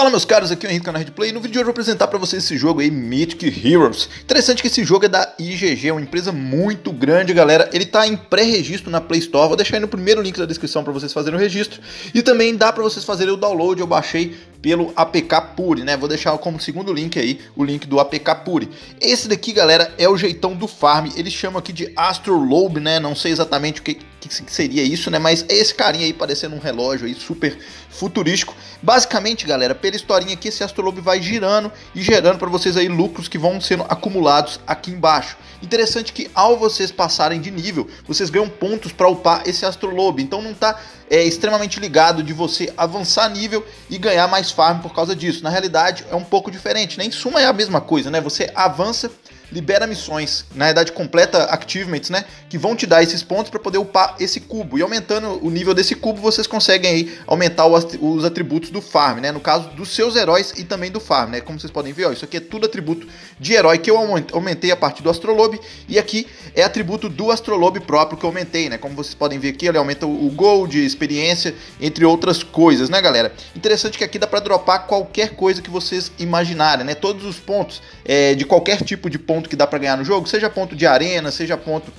Fala meus caros, aqui é o Henrique Canal Play e no vídeo de hoje eu vou apresentar para vocês esse jogo aí, Mythic Heroes. Interessante que esse jogo é da IGG, uma empresa muito grande, galera. Ele tá em pré-registro na Play Store, vou deixar aí no primeiro link da descrição para vocês fazerem o registro. E também dá para vocês fazerem o download, eu baixei pelo APK Puri, né? Vou deixar como segundo link aí o link do APK Puri. Esse daqui, galera, é o jeitão do farm. Eles chamam aqui de Astrolabe, né? Não sei exatamente o que, que seria isso, né? Mas é esse carinha aí parecendo um relógio aí super futurístico. Basicamente, galera, pela historinha aqui, esse Astrolabe vai girando e gerando para vocês aí lucros que vão sendo acumulados aqui embaixo. Interessante que ao vocês passarem de nível, vocês ganham pontos para upar esse Astrolabe. Então não tá é, extremamente ligado de você avançar nível e ganhar mais farm por causa disso. Na realidade, é um pouco diferente, né? Em suma é a mesma coisa, né? Você avança libera missões, na verdade completa achievements, né, que vão te dar esses pontos para poder upar esse cubo. E aumentando o nível desse cubo, vocês conseguem aí aumentar os atributos do farm, né, no caso dos seus heróis e também do farm, né? Como vocês podem ver, ó, isso aqui é tudo atributo de herói que eu aumentei a partir do Astrolabe e aqui é atributo do Astrolabe próprio que eu aumentei, né? Como vocês podem ver aqui, ele aumenta o gold, experiência, entre outras coisas, né, galera? Interessante que aqui dá para dropar qualquer coisa que vocês imaginarem, né? Todos os pontos é, de qualquer tipo de ponto ponto que dá para ganhar no jogo, seja ponto de arena, seja ponto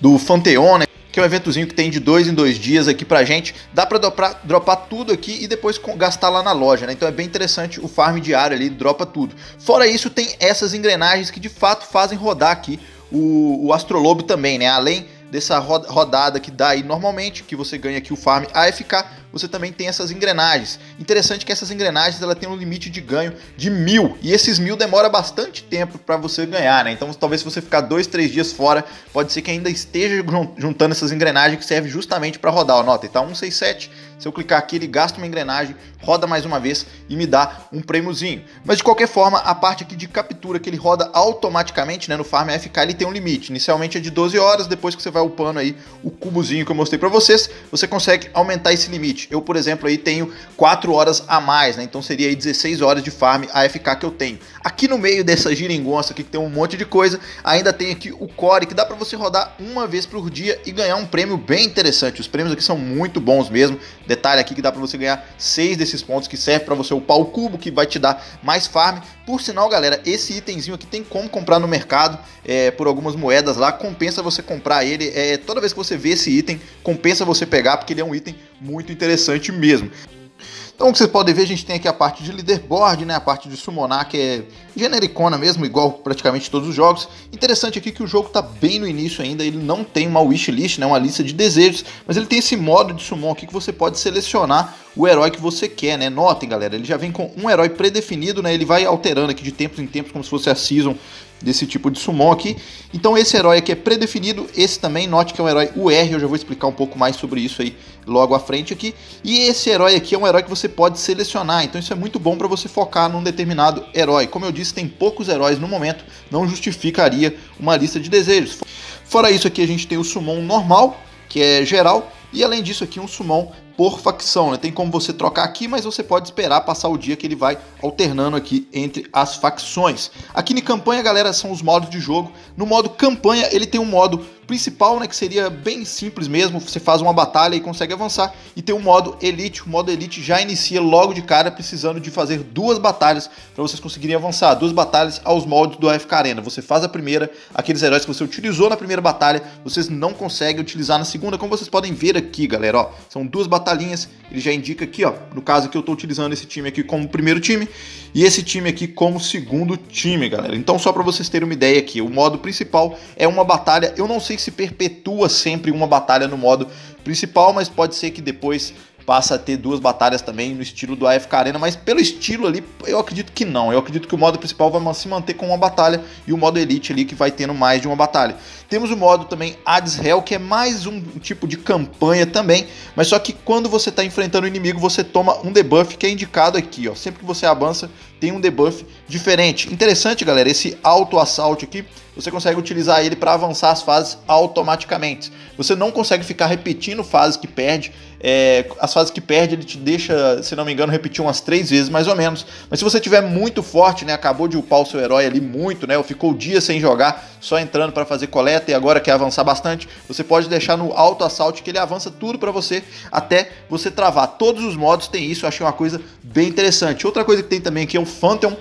do Fanteon, que é um eventozinho que tem de dois em dois dias aqui pra gente. Dá pra dropar, dropar tudo aqui e depois gastar lá na loja, né? Então é bem interessante o farm diário ali, dropa tudo. Fora isso, tem essas engrenagens que de fato fazem rodar aqui o, o Astrolobo também, né? Além dessa rodada que dá aí normalmente, que você ganha aqui o farm AFK, você também tem essas engrenagens. Interessante que essas engrenagens ela tem um limite de ganho de mil, e esses mil demora bastante tempo para você ganhar, né? Então talvez se você ficar dois, três dias fora, pode ser que ainda esteja juntando essas engrenagens que servem justamente para rodar. Ó, nota, tá 167, se eu clicar aqui ele gasta uma engrenagem, roda mais uma vez e me dá um prêmiozinho. Mas de qualquer forma, a parte aqui de captura que ele roda automaticamente, né, no Farm AFK, ele tem um limite. Inicialmente é de 12 horas, depois que você vai upando aí o cubozinho que eu mostrei para vocês, você consegue aumentar esse limite. Eu, por exemplo, aí tenho 4 horas a mais, né? Então seria aí 16 horas de farm AFK que eu tenho. Aqui no meio dessa giringonça aqui que tem um monte de coisa, ainda tem aqui o core que dá para você rodar uma vez por dia e ganhar um prêmio bem interessante. Os prêmios aqui são muito bons mesmo. Detalhe aqui que dá para você ganhar 6 desses pontos que serve para você upar o cubo, que vai te dar mais farm. Por sinal, galera, esse itemzinho aqui tem como comprar no mercado é, por algumas moedas lá. Compensa você comprar ele. É, toda vez que você vê esse item, compensa você pegar, porque ele é um item muito interessante mesmo. Então, como vocês podem ver, a gente tem aqui a parte de leaderboard, né? A parte de summonar, que é genericona mesmo, igual praticamente todos os jogos. Interessante aqui que o jogo está bem no início ainda, ele não tem uma wishlist, né? Uma lista de desejos, mas ele tem esse modo de summon aqui que você pode selecionar o herói que você quer, né? Notem, galera, ele já vem com um herói predefinido, né? Ele vai alterando aqui de tempos em tempos, como se fosse a season desse tipo de summon aqui. Então esse herói aqui é predefinido, esse também, note que é um herói UR, eu já vou explicar um pouco mais sobre isso aí logo à frente aqui. E esse herói aqui é um herói que você pode selecionar, então isso é muito bom para você focar num determinado herói. Como eu disse, tem poucos heróis no momento, não justificaria uma lista de desejos. Fora isso aqui a gente tem o summon normal, que é geral, e além disso aqui um summon por facção, né? Tem como você trocar aqui, mas você pode esperar passar o dia que ele vai alternando aqui entre as facções. Aqui na campanha, galera, são os modos de jogo. No modo campanha, ele tem um modo principal, né, que seria bem simples mesmo, você faz uma batalha e consegue avançar, e tem o modo Elite, o modo Elite já inicia logo de cara precisando de fazer duas batalhas para vocês conseguirem avançar, duas batalhas aos moldes do AFK Arena. Você faz a primeira, aqueles heróis que você utilizou na primeira batalha, vocês não conseguem utilizar na segunda, como vocês podem ver aqui, galera, ó, são duas batalhinhas, ele já indica aqui, ó, no caso que eu estou utilizando esse time aqui como primeiro time, e esse time aqui como segundo time, galera. Então só para vocês terem uma ideia aqui, o modo principal é uma batalha, eu não sei se perpetua sempre uma batalha no modo principal, mas pode ser que depois passa a ter duas batalhas também no estilo do AFK Arena, mas pelo estilo ali, eu acredito que não. Eu acredito que o modo principal vai se manter com uma batalha e o modo Elite ali que vai tendo mais de uma batalha. Temos o modo também Hades Hell, que é mais um tipo de campanha também, mas só que quando você está enfrentando o inimigo, você toma um debuff que é indicado aqui, ó. Sempre que você avança, tem um debuff diferente. Interessante, galera, esse auto assalto aqui, você consegue utilizar ele para avançar as fases automaticamente. Você não consegue ficar repetindo fases que perde É, as fases que perde, ele te deixa, se não me engano, repetir umas três vezes mais ou menos. Mas se você tiver muito forte, né? Acabou de upar o seu herói ali muito, né? Ou ficou dias sem jogar, só entrando para fazer coleta e agora quer avançar bastante, você pode deixar no alto assalto que ele avança tudo para você até você travar. Todos os modos tem isso, eu achei uma coisa bem interessante. Outra coisa que tem também aqui é o Phantom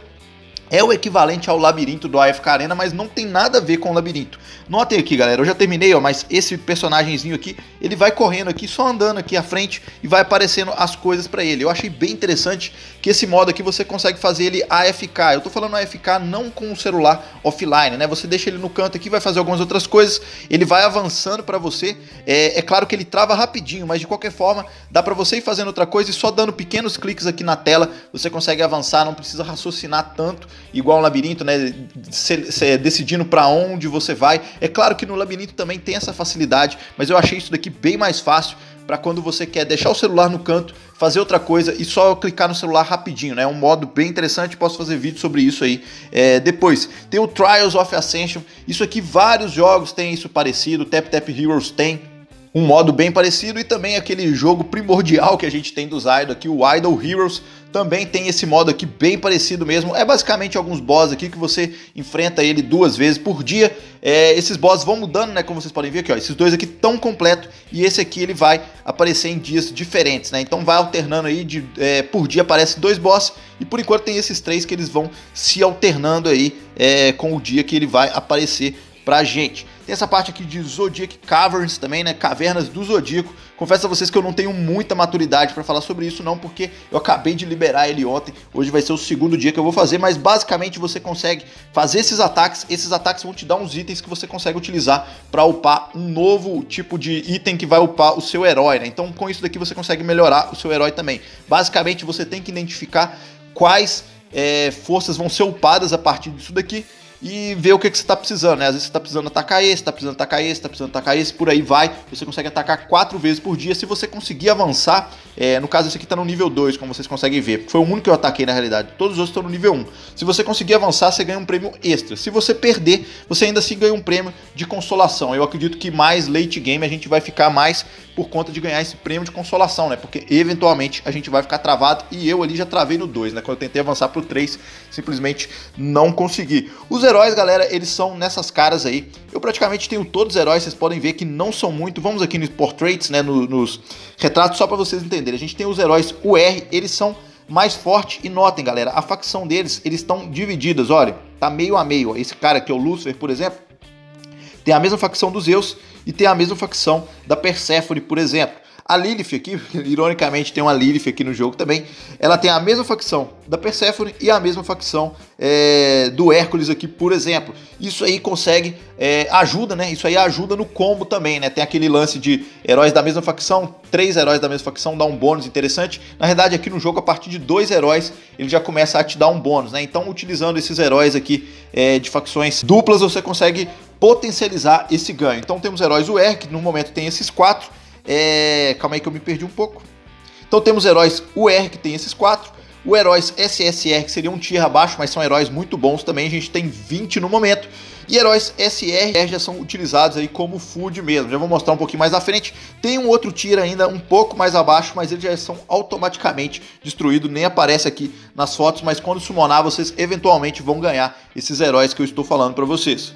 é o equivalente ao labirinto do AFK Arena, mas não tem nada a ver com o labirinto. Notem aqui, galera, eu já terminei, ó, mas esse personagemzinho aqui, ele vai correndo aqui, só andando aqui à frente e vai aparecendo as coisas para ele. Eu achei bem interessante que esse modo aqui você consegue fazer ele AFK. Eu tô falando AFK não com o celular offline, né? Você deixa ele no canto aqui, vai fazer algumas outras coisas, ele vai avançando para você. É, é, claro que ele trava rapidinho, mas de qualquer forma, dá para você ir fazendo outra coisa e só dando pequenos cliques aqui na tela, você consegue avançar, não precisa raciocinar tanto igual um labirinto, né? Se, se, decidindo para onde você vai. É claro que no labirinto também tem essa facilidade, mas eu achei isso daqui bem mais fácil para quando você quer deixar o celular no canto, fazer outra coisa e só clicar no celular rapidinho, né? É um modo bem interessante, posso fazer vídeo sobre isso aí é, depois. Tem o Trials of Ascension, isso aqui vários jogos têm isso parecido, Tap Tap Heroes tem um modo bem parecido e também aquele jogo primordial que a gente tem do Zydo aqui, o Idol Heroes, também tem esse modo aqui bem parecido mesmo. É basicamente alguns boss aqui que você enfrenta ele duas vezes por dia. É, esses boss vão mudando, né? Como vocês podem ver aqui, ó. Esses dois aqui tão completo e esse aqui ele vai aparecer em dias diferentes, né? Então vai alternando aí de é, por dia aparece dois boss e por enquanto tem esses três que eles vão se alternando aí é, com o dia que ele vai aparecer pra gente. Tem essa parte aqui de Zodiac Caverns também, né? Cavernas do Zodíaco. Confesso a vocês que eu não tenho muita maturidade para falar sobre isso, não, porque eu acabei de liberar ele ontem. Hoje vai ser o segundo dia que eu vou fazer, mas basicamente você consegue fazer esses ataques. Esses ataques vão te dar uns itens que você consegue utilizar para upar um novo tipo de item que vai upar o seu herói, né? Então com isso daqui você consegue melhorar o seu herói também. Basicamente você tem que identificar quais é, forças vão ser upadas a partir disso daqui e ver o que, que você está precisando, né? Às vezes você está precisando atacar esse, está precisando atacar esse, está precisando atacar esse, por aí vai. Você consegue atacar quatro vezes por dia. Se você conseguir avançar, é, no caso esse aqui está no nível 2, como vocês conseguem ver. Foi o único que eu ataquei na realidade. Todos os outros estão no nível 1. Se você conseguir avançar, você ganha um prêmio extra. Se você perder, você ainda assim ganha um prêmio de consolação. Eu acredito que mais late game a gente vai ficar mais por conta de ganhar esse prêmio de consolação, né? Porque eventualmente a gente vai ficar travado e eu ali já travei no 2, né? Quando eu tentei avançar pro 3, simplesmente não consegui. Os heróis, galera, eles são nessas caras aí. Eu praticamente tenho todos os heróis, vocês podem ver que não são muito. Vamos aqui nos portraits, né? No, nos retratos, só para vocês entenderem. A gente tem os heróis UR, eles são mais fortes e notem, galera, a facção deles, eles estão divididas, olha, tá meio a meio. Esse cara aqui, o Lucifer, por exemplo, tem a mesma facção dos Zeus e tem a mesma facção da Persephone, por exemplo. A Lilith aqui, ironicamente tem uma Lilith aqui no jogo também, ela tem a mesma facção da Persephone e a mesma facção é, do Hércules aqui, por exemplo. Isso aí consegue, é, ajuda, né? Isso aí ajuda no combo também, né? Tem aquele lance de heróis da mesma facção, três heróis da mesma facção dá um bônus interessante. Na verdade, aqui no jogo, a partir de dois heróis, ele já começa a te dar um bônus, né? Então, utilizando esses heróis aqui é, de facções duplas, você consegue potencializar esse ganho. Então temos heróis UR, que no momento tem esses quatro. É... Calma aí que eu me perdi um pouco. Então temos heróis UR, que tem esses quatro. O heróis SSR, que seria um tier abaixo, mas são heróis muito bons também. A gente tem 20 no momento. E heróis SR já são utilizados aí como food mesmo. Já vou mostrar um pouquinho mais à frente. Tem um outro tier ainda um pouco mais abaixo, mas eles já são automaticamente destruídos. Nem aparece aqui nas fotos, mas quando summonar, vocês eventualmente vão ganhar esses heróis que eu estou falando para vocês.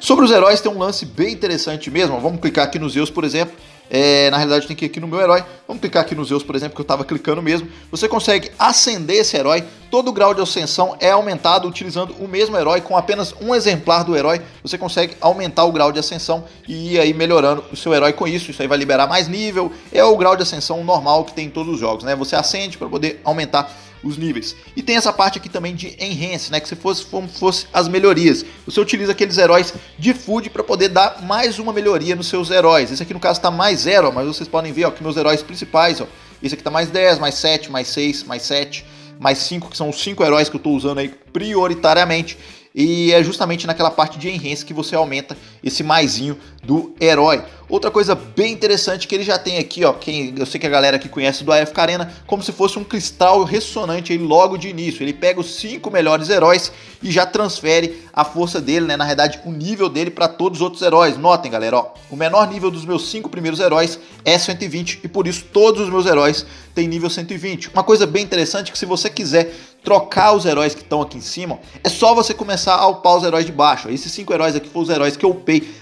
Sobre os heróis tem um lance bem interessante mesmo. Vamos clicar aqui nos Zeus, por exemplo. É, na realidade tem que ir aqui no meu herói. Vamos clicar aqui nos Zeus, por exemplo, que eu estava clicando mesmo. Você consegue acender esse herói. Todo o grau de ascensão é aumentado utilizando o mesmo herói. Com apenas um exemplar do herói, você consegue aumentar o grau de ascensão e ir aí melhorando o seu herói com isso. Isso aí vai liberar mais nível. É o grau de ascensão normal que tem em todos os jogos, né? Você acende para poder aumentar os níveis. E tem essa parte aqui também de enhance, né? Que se fosse, fosse as melhorias. Você utiliza aqueles heróis de food para poder dar mais uma melhoria nos seus heróis. Esse aqui no caso está mais zero, mas vocês podem ver ó, que meus heróis principais, ó, esse aqui está mais 10, mais 7, mais 6, mais 7, mais 5, que são os 5 heróis que eu estou usando aí prioritariamente. E é justamente naquela parte de enhance que você aumenta esse maisinho do herói. Outra coisa bem interessante que ele já tem aqui, ó, quem eu sei que a galera que conhece do AFK Arena, como se fosse um cristal ressonante aí logo de início. Ele pega os cinco melhores heróis e já transfere a força dele, né, na realidade o nível dele para todos os outros heróis. Notem, galera, ó, o menor nível dos meus cinco primeiros heróis é 120 e por isso todos os meus heróis têm nível 120. Uma coisa bem interessante é que se você quiser trocar os heróis que estão aqui em cima, é só você começar a upar os heróis de baixo. Esses cinco heróis aqui foram os heróis que eu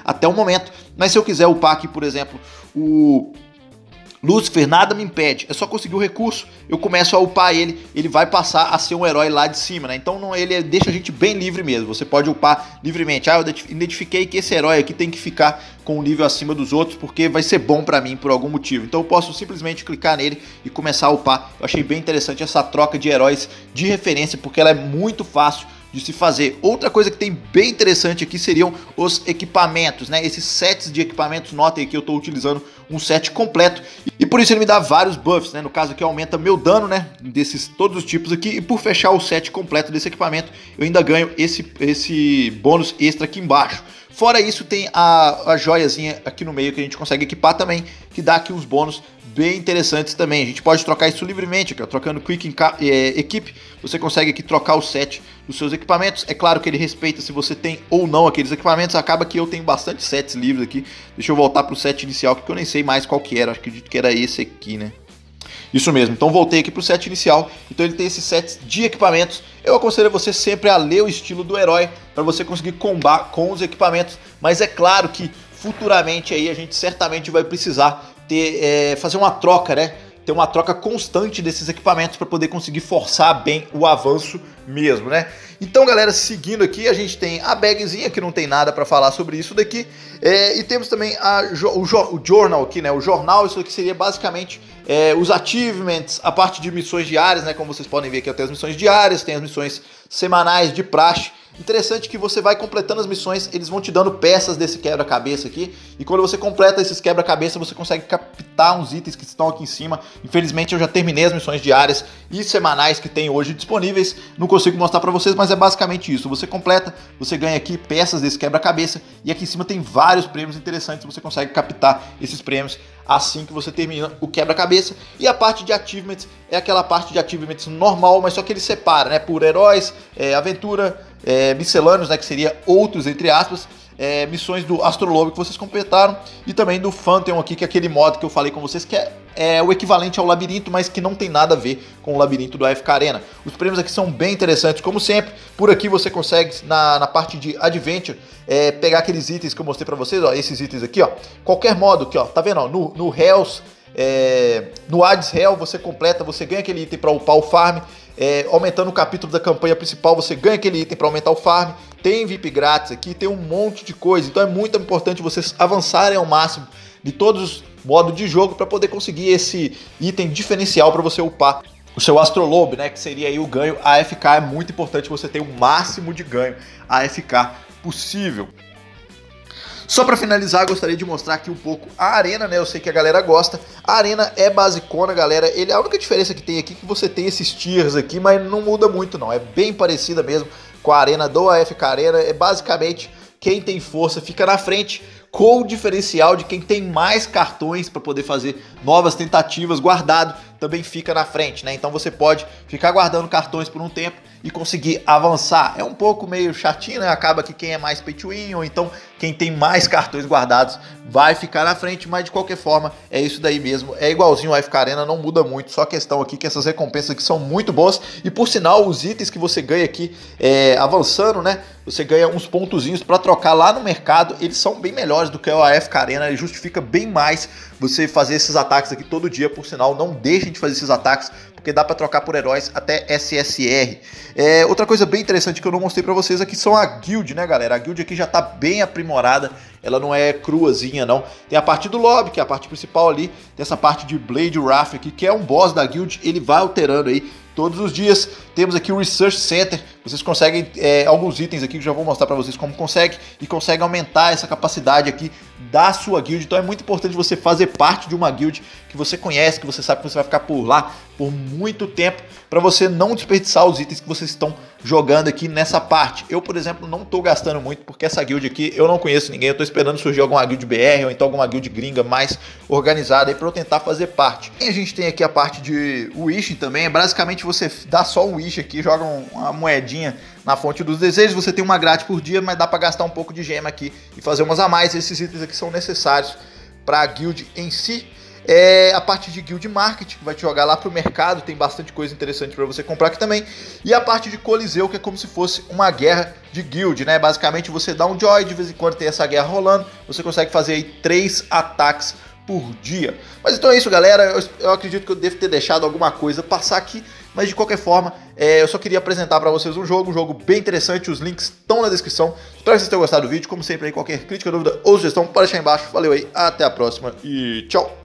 até o momento, mas se eu quiser upar aqui, por exemplo, o Lúcifer, nada me impede. É só conseguir o recurso, eu começo a upar ele, ele vai passar a ser um herói lá de cima, né? Então não, ele deixa a gente bem livre mesmo. Você pode upar livremente. Ah, eu identifiquei que esse herói aqui tem que ficar com um nível acima dos outros porque vai ser bom para mim por algum motivo. Então eu posso simplesmente clicar nele e começar a upar. Eu achei bem interessante essa troca de heróis de referência porque ela é muito fácil de se fazer. Outra coisa que tem bem interessante aqui seriam os equipamentos, né? Esses sets de equipamentos, notem que eu estou utilizando um set completo e por isso ele me dá vários buffs, né? No caso aqui aumenta meu dano, né? Desses todos os tipos aqui e por fechar o set completo desse equipamento eu ainda ganho esse, esse bônus extra aqui embaixo. Fora isso tem a, a joiazinha aqui no meio que a gente consegue equipar também, que dá aqui uns bônus bem interessantes também. A gente pode trocar isso livremente, aqui, ó, trocando Quick é, Equipe, você consegue aqui trocar o set dos seus equipamentos. É claro que ele respeita se você tem ou não aqueles equipamentos. Acaba que eu tenho bastante sets livres aqui. Deixa eu voltar para o set inicial, que eu nem sei mais qual que era. Acho que era esse aqui, né? Isso mesmo, então voltei aqui para o set inicial. Então ele tem esses sets de equipamentos. Eu aconselho você sempre a ler o estilo do herói para você conseguir combar com os equipamentos. Mas é claro que futuramente aí a gente certamente vai precisar ter, é, fazer uma troca, né? Ter uma troca constante desses equipamentos para poder conseguir forçar bem o avanço mesmo, né? Então, galera, seguindo aqui, a gente tem a bagzinha, que não tem nada para falar sobre isso daqui, é, e temos também a, o, o, journal aqui, né? O jornal, isso aqui seria basicamente é, os achievements, a parte de missões diárias, né? Como vocês podem ver aqui, tem as missões diárias, tem as missões semanais de praxe, Interessante que você vai completando as missões, eles vão te dando peças desse quebra-cabeça aqui, e quando você completa esses quebra-cabeça, você consegue captar uns itens que estão aqui em cima. Infelizmente eu já terminei as missões diárias e semanais que tem hoje disponíveis, não consigo mostrar para vocês, mas é basicamente isso. Você completa, você ganha aqui peças desse quebra-cabeça, e aqui em cima tem vários prêmios interessantes, você consegue captar esses prêmios assim que você termina o quebra-cabeça. E a parte de achievements é aquela parte de achievements normal, mas só que ele separa, né? Por heróis, é, aventura, é, miscelâneos, né? Que seria outros, entre aspas. É, missões do Astrolobe que vocês completaram e também do Phantom aqui, que é aquele modo que eu falei com vocês, que é, é, o equivalente ao labirinto, mas que não tem nada a ver com o labirinto do AFK Arena. Os prêmios aqui são bem interessantes, como sempre. Por aqui você consegue, na, na parte de Adventure, é, pegar aqueles itens que eu mostrei para vocês, ó, esses itens aqui, ó. Qualquer modo aqui, ó, tá vendo? Ó, no, no Hells, é, no Hades Hell você completa, você ganha aquele item para upar o farm. É, aumentando o capítulo da campanha principal, você ganha aquele item para aumentar o farm. Tem VIP grátis aqui, tem um monte de coisa. Então é muito importante vocês avançarem ao máximo de todos os modos de jogo para poder conseguir esse item diferencial para você upar o seu Astrolobe, né, que seria aí o ganho AFK. É muito importante você ter o máximo de ganho AFK possível. Só para finalizar, gostaria de mostrar aqui um pouco a arena, né? Eu sei que a galera gosta. A arena é basicona, galera. Ele a única diferença que tem aqui é que você tem esses tiers aqui, mas não muda muito não. É bem parecida mesmo com a arena do AFK Arena. É basicamente quem tem força fica na frente, com o diferencial de quem tem mais cartões para poder fazer novas tentativas guardado também fica na frente, né? Então você pode ficar guardando cartões por um tempo e conseguir avançar. É um pouco meio chatinho, né? Acaba que quem é mais pay win, ou então quem tem mais cartões guardados vai ficar na frente, mas de qualquer forma é isso daí mesmo. É igualzinho ao FK Arena, não muda muito, só questão aqui que essas recompensas aqui são muito boas e por sinal os itens que você ganha aqui é, avançando, né? Você ganha uns pontozinhos para trocar lá no mercado, eles são bem melhores do que o AFK Arena, ele justifica bem mais você fazer esses ataques aqui todo dia, por sinal, não deixem de fazer esses ataques, porque dá para trocar por heróis até SSR. É, outra coisa bem interessante que eu não mostrei para vocês aqui são a guild, né, galera? A guild aqui já tá bem aprimorada, ela não é cruazinha, não. Tem a parte do lobby, que é a parte principal ali, tem essa parte de Blade Wrath aqui, que é um boss da guild, ele vai alterando aí todos os dias. Temos aqui o Research Center, vocês conseguem é, alguns itens aqui que já vou mostrar para vocês como consegue e consegue aumentar essa capacidade aqui da sua guild. Então é muito importante você fazer parte de uma guild que você conhece, que você sabe que você vai ficar por lá por muito tempo para você não desperdiçar os itens que vocês estão jogando aqui nessa parte. Eu, por exemplo, não estou gastando muito porque essa guild aqui eu não conheço ninguém, eu estou esperando surgir alguma guild BR ou então alguma guild gringa mais organizada para eu tentar fazer parte. E a gente tem aqui a parte de wishing também, basicamente você dá só um wish aqui, joga uma moedinha na fonte dos desejos, você tem uma grátis por dia, mas dá para gastar um pouco de gema aqui e fazer umas a mais. Esses itens aqui são necessários para a guild em si. É a parte de guild marketing, que vai te jogar lá pro mercado, tem bastante coisa interessante para você comprar aqui também. E a parte de coliseu, que é como se fosse uma guerra de guild, né? Basicamente você dá um joy, de vez em quando tem essa guerra rolando, você consegue fazer aí três ataques por dia. Mas então é isso, galera. Eu, eu acredito que eu devo ter deixado alguma coisa passar aqui, mas de qualquer forma, é, eu só queria apresentar para vocês um jogo, um jogo bem interessante. Os links estão na descrição. Espero que vocês tenham gostado do vídeo. Como sempre, aí, qualquer crítica, dúvida ou sugestão, pode deixar aí embaixo. Valeu aí, até a próxima e tchau!